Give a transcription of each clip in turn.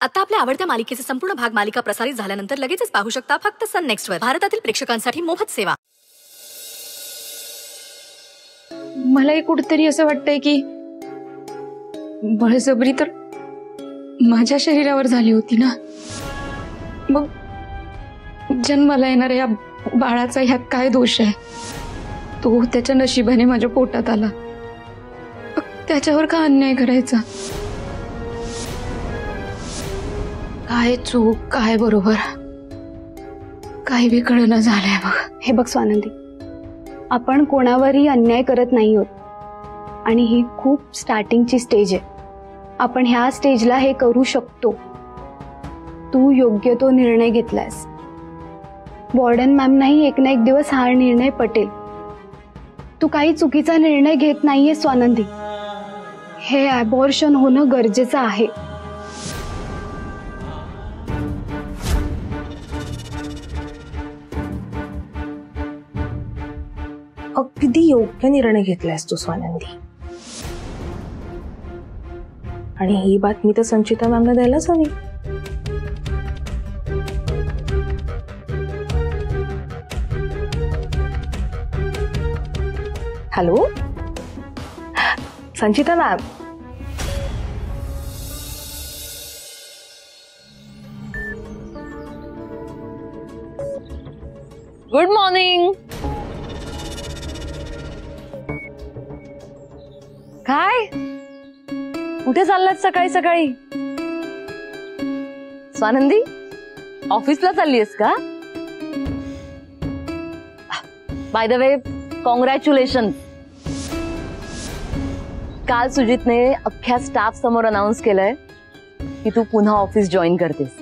आता आपल्या आवडत्या मालिकेचे संपूर्ण भाग मालिका प्रसारित झाल्यानंतर लगेचच पाहू शकता फक्त सन नेक्स्ट वर. भारतातील प्रेक्षकांसाठी मोफत सेवा. मलाही कुठेतरी असं वाटतंय की बळजबरी तर माझ्या शरीरावर झाली होती ना? मग जन्माला येणाऱ्या या बाळाचा ह्यात काय दोष आहे? तो त्याच्या नशिबाने माझ्या पोटात आला. त्याच्यावर का अन्याय करायचा? काय चूक, काय बरोबर? काही बी कळना झालंय बघ. हे बघ स्वानंदी, आपण कोणावरही अन्याय करत नाही आहोत. आणि ही खूप स्टार्टिंगची स्टेज आहे. आपण ह्या स्टेजला हे करू शकतो. तू योग्य तो निर्णय घेतलायस. वॉर्डन मॅमनाही एक ना एक दिवस हा निर्णय पटेल. तू काही चुकीचा निर्णय घेत नाहीये स्वानंदी. हे अबॉर्शन होणं गरजेचं आहे. अगदी योग्य निर्णय घेतलायस तू, स्वानंदी. आणि ही बातमी तर संचिता मॅमला द्यायलाच हवी. Hello? Sanchita ma'am. Good morning काय? कुठे चाललात सकाळी सकाळी? स्वानंदी, ऑफिसला चाललीयस का? बाय द वे कॉंग्रॅच्युलेशन काल सुजितने अख्ख्या स्टाफ समोर अनाऊन्स केलंय की तू पुन्हा ऑफ़िस जॉईन करतेस.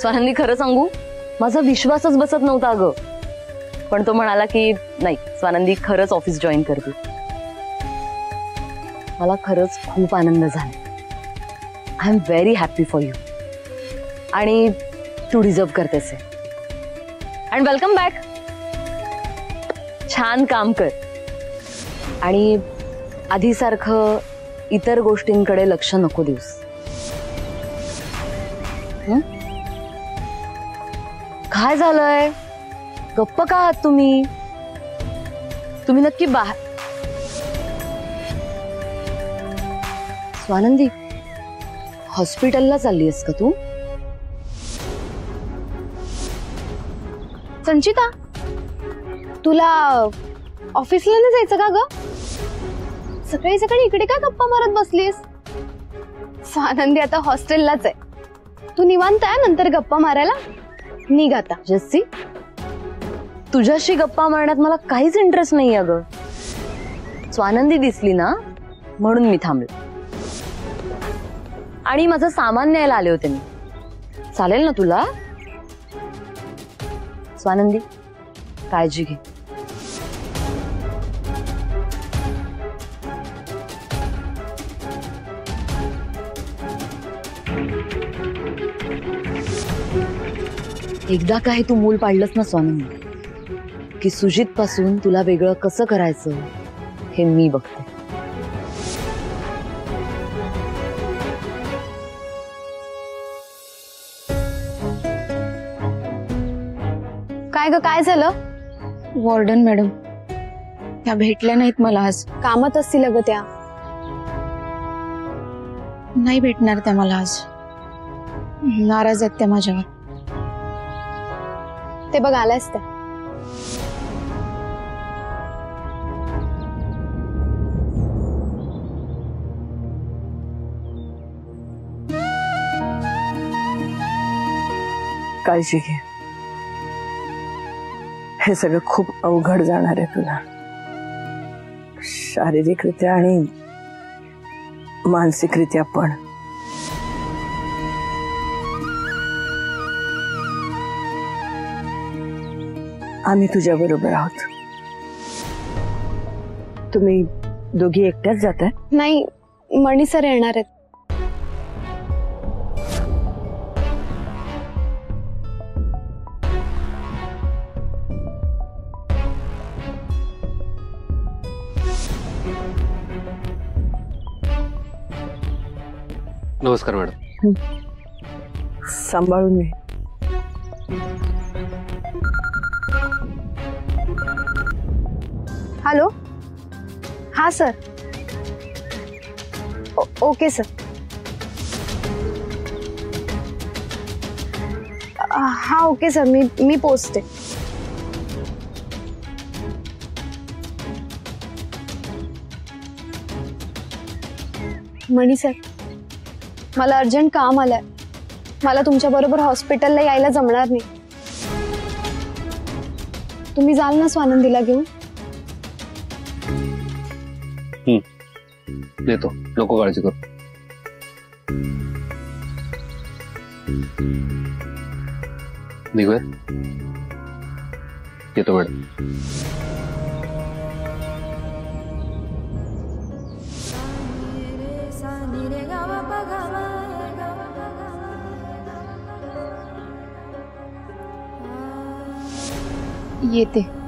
स्वानंदी, खरं सांगू, माझा विश्वासच बसत नव्हता अगं. पण तो म्हणाला की नाही स्वानंदी खरंच ऑफिस जॉईन करते. मला खरंच खूप आनंद झाला. I am very happy for you आणि तू डिझर्व करतेस अँड वेलकम बॅक छान काम कर. आणि आधीसारखं इतर गोष्टींकडे लक्ष नको देऊस. काय झालंय? गप्प का आहात तुम्ही? तुम्ही नक्की बाहेर स्वानंदी, हॉस्पिटलला चाललीयस का तू? संचिता, तुला ऑफिसला नाही जायचं का ग? सकाळी सकाळी इकडे काय गप्पा मारत बसलीस स्वानंदी आता हॉस्टेललाच आहे. तू निवांत आहे नंतर गप्पा मारायला? निघ आता, जस्सी. तुझ्याशी गप्पा मारण्यात मला काहीच इंटरेस्ट नाही अगं. स्वानंदी दिसली ना म्हणून मी थांबले. आणि माझं सामान न्यायला आले होते मी. चालेल ना तुला? स्वानंदी काळजी घे. एकदा काय तू मूल पाडलंस ना स्वानंदी? की सुजित पासून तुला वेगळं कसं करायचं हे मी बघते. काय ग काय झालं? वॉर्डन मॅडम त्या भेटल्या नाहीत मला आज. कामात असतील अगं त्या. नाही भेटणार त्या मला आज. नाराज़ आहेत त्या माझ्यावर. ते बघ आल्यास त्या. काळजी घे हे सगळं खूप अवघड जाणार आहे तुला शारीरिकरित्या आणि मानसिकरित्या पण। आम्ही तुझ्या बरोबर आहोत। तुम्ही दोघी एकट्याच जात आहे नाही, मणी सर येणार आहेत. नमस्कार, मॅडम। सांभाळून मी हॅलो? हा, सर. ओ- ओके, सर. हाँ ओके, सर. मी मी पोचते. मणी, सर. मला अर्जंट काम आलंय. मला तुमच्या बरोबर हॉस्पिटलला यायला जमणार नाही. तुम्ही जाल ना स्वानंदीला घेऊन? येतो नको काळजी करू. निघूया? येतो मॅडम. येते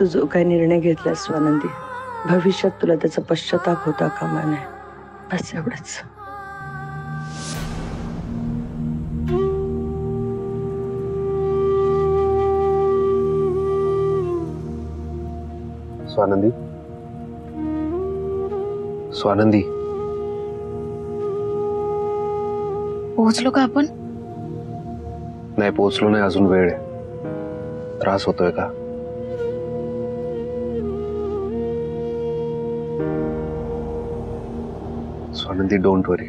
तू जो काही निर्णय घेतलास भविष्यात तुला त्याचा पश्चाताप होता कामा नये. बस एवढंच. स्वानंदी? स्वानंदी? पोहोचलो का आपण? नाही पोहोचलो नाही अजून वेळ आहे. त्रास होतोय का? स्वानंदी डोंट वरी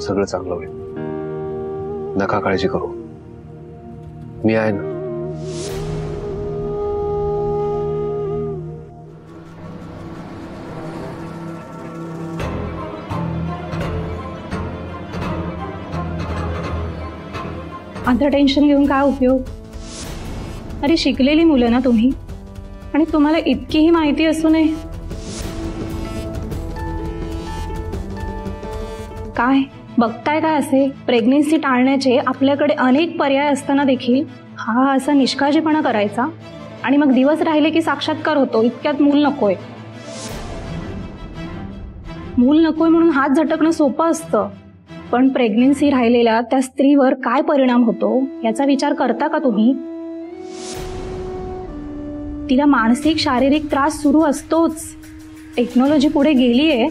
सगळं चांगलं होईल. नका काळजी करू. मी आहे ना. आता टेन्शन घेऊन काय उपयोग? अरे शिकलेली मुलं ना तुम्ही. आणि तुम्हाला इतकीही माहिती असू नये. काय? बघताय काय असे? प्रेग्नेन्सी टाळण्याचे आपल्याकडे अनेक पर्याय असताना देखील हा असा निष्काळजीपणा करायचा? आणि मग दिवस राहिले की साक्षात्कार होतो इतक्यात मूल नकोय. मूल नकोय म्हणून हात झटकणं सोपं असतं. पण प्रेग्नेन्सी राहिलेल्या त्या स्त्रीवर काय परिणाम होतो याचा विचार करता का तुम्ही? तिला मानसिक शारीरिक त्रास सुरू असतोच. टेक्नॉलॉजी पुढे गेलीये.